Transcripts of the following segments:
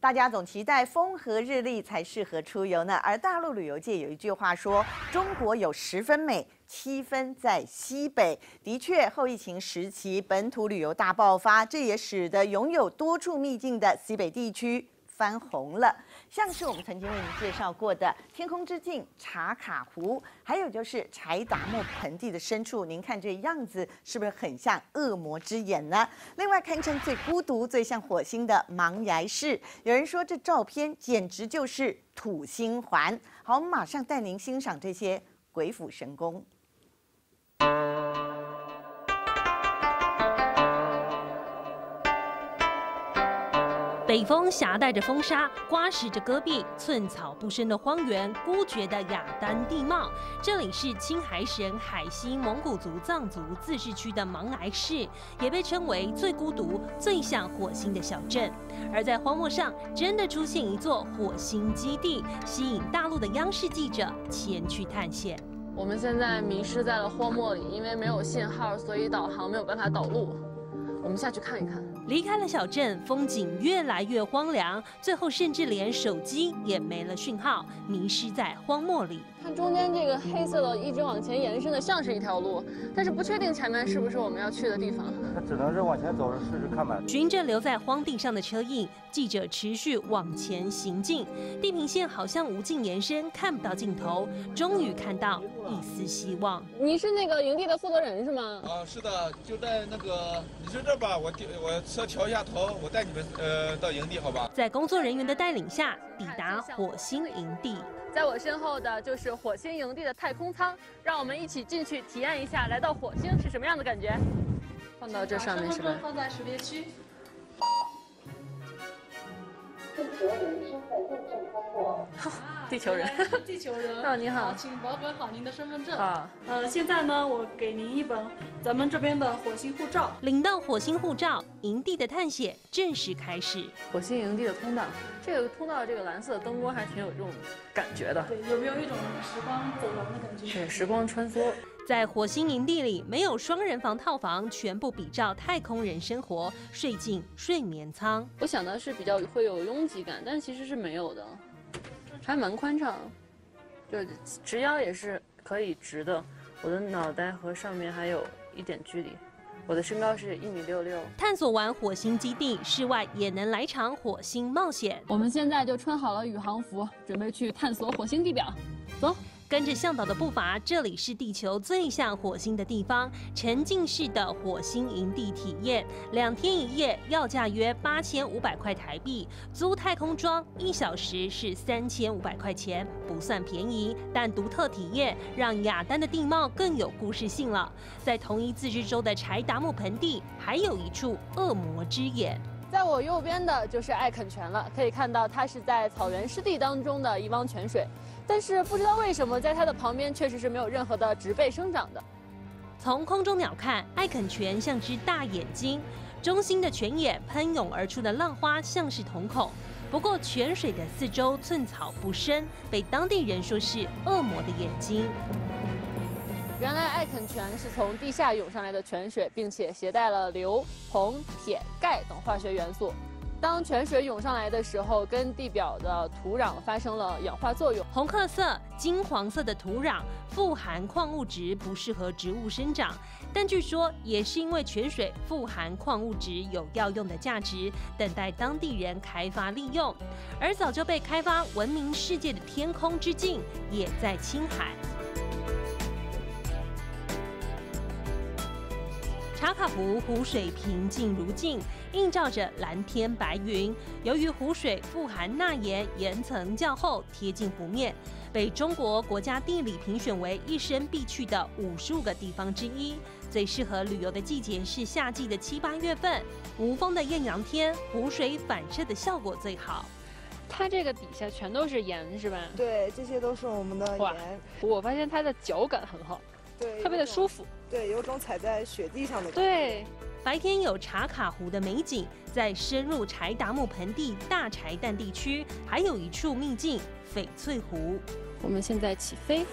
大家总期待风和日丽才适合出游呢，而大陆旅游界有一句话说：“中国有十分美，七分在西北。”的确，后疫情时期本土旅游大爆发，这也使得拥有多处秘境的西北地区。翻红了，像是我们曾经为您介绍过的天空之镜茶卡湖，还有就是柴达木盆地的深处，您看这样子是不是很像恶魔之眼呢？另外，堪称最孤独、最像火星的芒崖市，有人说这照片简直就是土星环。好，我们马上带您欣赏这些鬼斧神工。北风夹带着风沙，刮蚀着戈壁，寸草不生的荒原，孤绝的雅丹地貌。这里是青海省海西蒙古族藏族自治区的芒崖市，也被称为最孤独、最像火星的小镇。而在荒漠上，真的出现一座火星基地，吸引大陆的央视记者前去探险。我们现在迷失在了荒漠里，因为没有信号，所以导航没有办法导路。我们下去看一看。离开了小镇，风景越来越荒凉，最后甚至连手机也没了讯号，迷失在荒漠里。看中间这个黑色的，一直往前延伸的，像是一条路，但是不确定前面是不是我们要去的地方。那只能是往前走着试试看吧。循着留在荒地上的车印，记者持续往前行进。地平线好像无尽延伸，看不到尽头。终于看到一丝希望。你是那个营地的负责人是吗？啊，是的，就在那个，你说这吧，我我车调一下头，我带你们呃到营地，好吧？在工作人员的带领下，抵达火星营地。在我身后的就是火星营地的太空舱，让我们一起进去体验一下，来到火星是什么样的感觉？放到这上面是吧？放在识别区。地球人，地球人，啊，你好，请保管好您的身份证。啊，呃，现在呢，我给您一本咱们这边的火星护照。领到火星护照，营地的探险正式开始。火星营地的通道，这个通道这个蓝色灯光还挺有这种感觉的。对，有没有一种时光走廊的感觉？对，时光穿梭。在火星营地里，没有双人房套房，全部比照太空人生活，睡进睡眠舱。我想的是比较会有拥挤感，但其实是没有的。还蛮宽敞，就直腰也是可以直的。我的脑袋和上面还有一点距离。我的身高是一米六六。探索完火星基地，室外也能来场火星冒险。我们现在就穿好了宇航服，准备去探索火星地表。走。跟着向导的步伐，这里是地球最像火星的地方——沉浸式的火星营地体验，两天一夜，要价约八千五百块台币。租太空装一小时是三千五百块钱，不算便宜，但独特体验让雅丹的地貌更有故事性了。在同一自治州的柴达木盆地，还有一处恶魔之眼。在我右边的就是艾肯泉了，可以看到它是在草原湿地当中的一汪泉水。但是不知道为什么，在它的旁边确实是没有任何的植被生长的。从空中鸟看，艾肯泉像只大眼睛，中心的泉眼喷涌而出的浪花像是瞳孔。不过泉水的四周寸草不生，被当地人说是恶魔的眼睛。原来艾肯泉是从地下涌上来的泉水，并且携带了硫、铜、铁、钙等化学元素。当泉水涌上来的时候，跟地表的土壤发生了氧化作用。红褐色、金黄色的土壤富含矿物质，不适合植物生长。但据说也是因为泉水富含矿物质，有药用的价值，等待当地人开发利用。而早就被开发闻名世界的天空之镜，也在青海。茶卡湖湖水平静如镜，映照着蓝天白云。由于湖水富含钠盐，盐层较厚，贴近湖面，被中国国家地理评选为一生必去的五十五个地方之一。最适合旅游的季节是夏季的七八月份，无风的艳阳天，湖水反射的效果最好。它这个底下全都是盐，是吧？对，这些都是我们的盐。我发现它的脚感很好。对，特别的舒服。对，有种踩在雪地上的感觉。对，白天有茶卡湖的美景，在深入柴达木盆地大柴旦地区，还有一处秘境翡翠湖。我们现在起飞，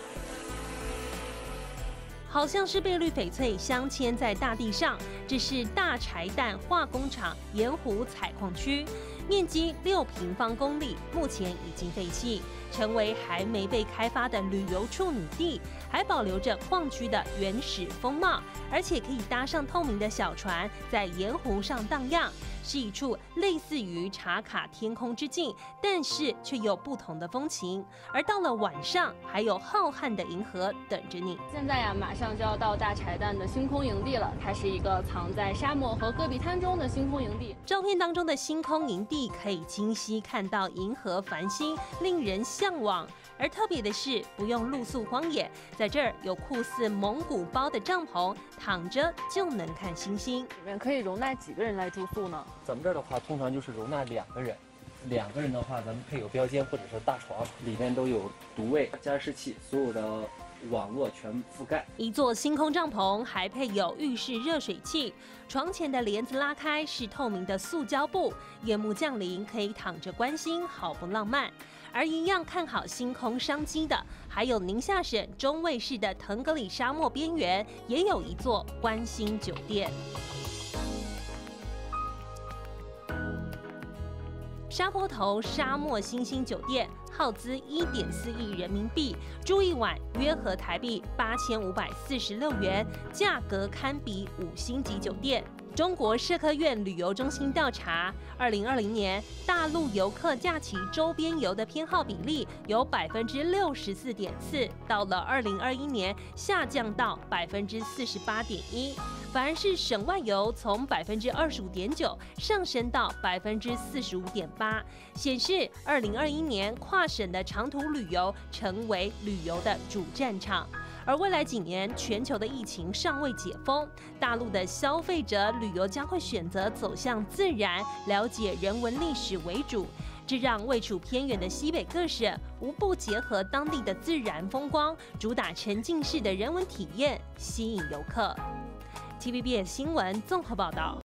好像是被绿翡翠镶嵌在大地上。这是大柴旦化工厂盐湖采矿区。面积六平方公里，目前已经废弃，成为还没被开发的旅游处女地，还保留着矿区的原始风貌，而且可以搭上透明的小船，在盐湖上荡漾。是一处类似于茶卡天空之境，但是却有不同的风情。而到了晚上，还有浩瀚的银河等着你。现在呀，马上就要到大柴旦的星空营地了。它是一个藏在沙漠和戈壁滩中的星空营地。照片当中的星空营地可以清晰看到银河繁星，令人向往。而特别的是，不用露宿荒野，在这儿有酷似蒙古包的帐篷，躺着就能看星星。里面可以容纳几个人来住宿呢？咱们这儿的话，通常就是容纳两个人。两个人的话，咱们配有标间或者是大床，里面都有独卫、加湿器，所有的网络全覆盖。一座星空帐篷还配有浴室热水器，床前的帘子拉开是透明的塑胶布，夜幕降临可以躺着观星，好不浪漫。而一样看好星空商机的，还有宁夏省中卫市的腾格里沙漠边缘，也有一座观星酒店。沙坡头沙漠星星酒店耗资一点四亿人民币，住一晚约合台币八千五百四十六元，价格堪比五星级酒店。中国社科院旅游中心调查，二零二零年大陆游客假期周边游的偏好比例由百分之六十四点四，到了二零二一年下降到百分之四十八点一，反而是省外游从百分之二十五点九上升到百分之四十五点八，显示二零二一年跨省的长途旅游成为旅游的主战场。而未来几年，全球的疫情尚未解封，大陆的消费者旅游将会选择走向自然、了解人文历史为主，这让位处偏远的西北各省无不结合当地的自然风光，主打沉浸式的人文体验，吸引游客。Tvb 新闻综合报道。